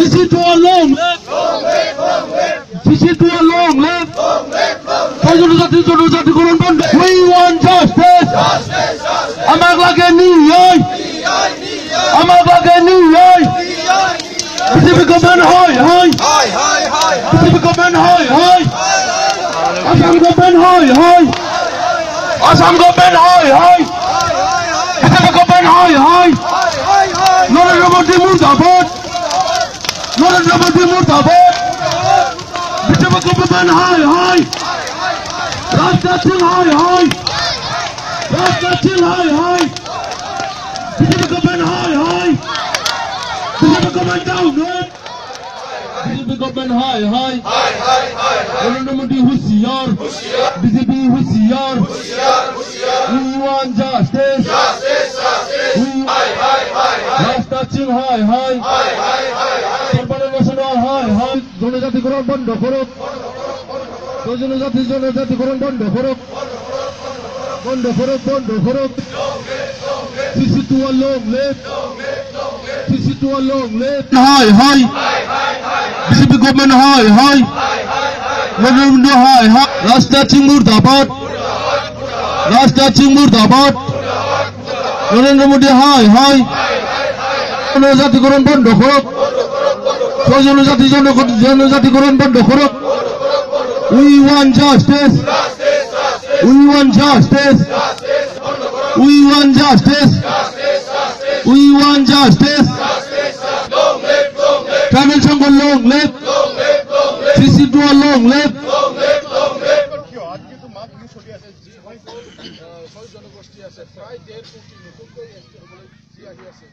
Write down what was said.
করা সিসি টু লং লেফট সিসি টু লং সিসি টু লং লেফট ছয় জনজাতি জনজাতিকরণ বন্ধ। উই ওয়ান্ট জাস্টিস আমার লাগে নিয়াই আমার লাগে নিয়াই বিজেপি গভর্নমেন্ট হয় হয়। বিজেপি গভর্নমেন্ট হয় হয়। আসাম গভর্নমেন্ট হয় হয়। আসাম গভর্নমেন্ট হয় হয়। বিজেপি গভর্নমেন্ট হয় হয়। নরেন্দ্র মোদী মুর্দাবাদ। मुख्यमंत्री मुर्दाबाद। बीजेपी गवर्नमेंट हाय हाय। राष्ट्रचिल हाय हाय। राजनाथ हाय हाय। बीजेपी गवर्नमेंट हाय हाय। BJP government down BJP government हाय हाय। नरेंद्र मोदी होशियार। बीजेपी होशियार। we want justice justice justice हाय हाय हाय हाय राजनाथ सिंह हाय हाय हाय हाय हाय। হয় হয়। জনজাতিকরণ বন্ধ করুক। জনজাতি জনজাতিকরণ বন্ধ করুক। বন্ধ করুক বন্ধ করুক। সিসি টু লং লেফট সিসি টু লং লেফট হয় হয়। বিজেপি গভর্নমেন্ট হয় হয়। নরেন্দ্র হয় হয়। রাজনাথ সিং মুর্দাবাদ রাজনাথ সিং মুর্দাবাদ নরেন্দ্র মোদী হয় হয়। জনজাতিকরণ বন্ধ করুক। জনজাতি জনজাতিকরণ বন্ধ করুক we want justice we want justice we want justice we want justice tribal সংঘ লং লেফট সিসি টু লং ছয় জনগোষ্ঠী আছে প্ৰায় ডেৰ কোটি নতুনকৈ আছে